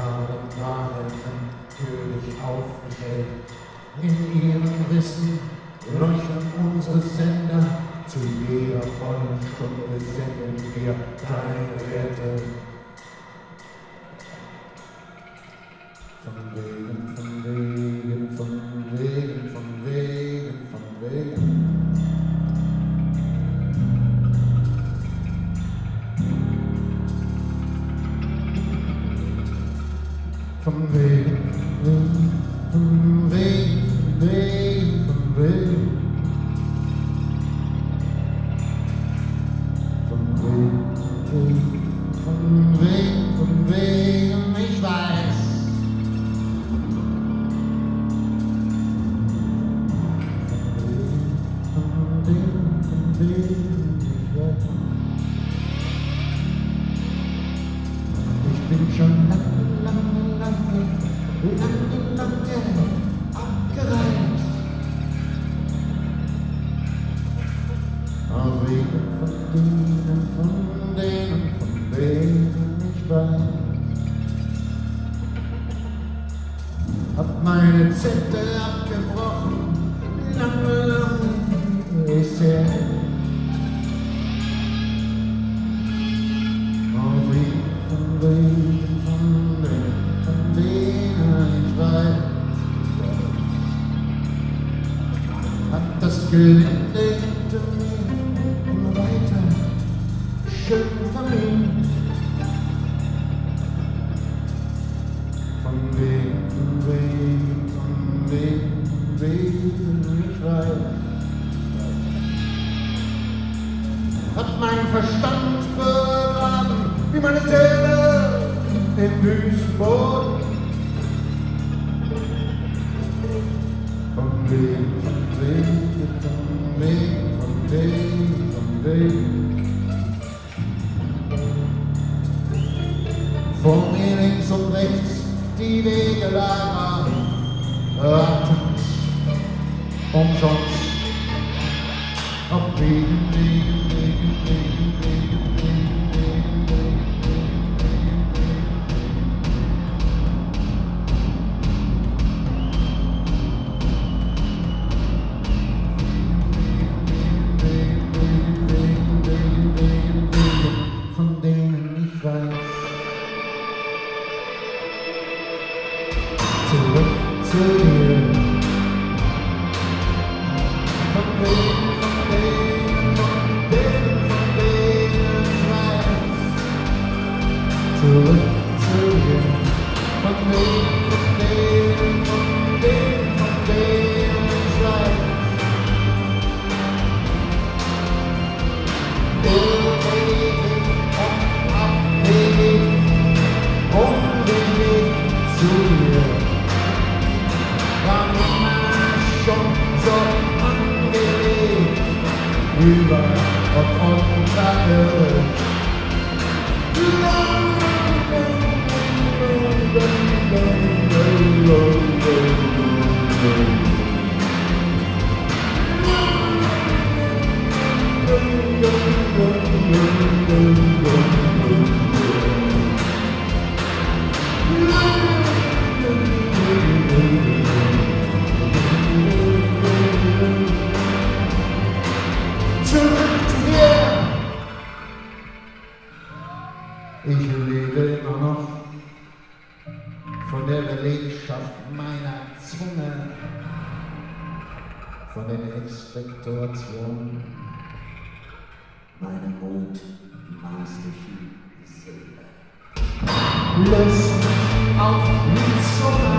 Haben Wahrheit natürlich aufgestellt. In ihrem Wissen leuchten unsere Sender. Zu jeder vollen Stunde senden wir deine Werte. Von wegen, von wegen, von wegen. Von wegen, von lange abgereist. Auf Wegen von Bild entdeckte mir immer weiter schön verliebt. Von Weg zu Weg, von Weg zu Weg, ich weiß. Hat mein Verstand beraten, wie meine Seele den Wüstenboden. Von Weg zu Weg. weken, van weken, van weken, van weken. Voor hier links op rechts, die wegen lang aan, ons ons op die weiß. Zurück zu dir. Von denen, von denen, von denen, von denen ich weiß. Über und unter Zurück Ich lebe immer noch von der Belegschaft meiner Zunge, von den Expektorationen meiner mutmaßlichen Seele. Mich auf die Zunge,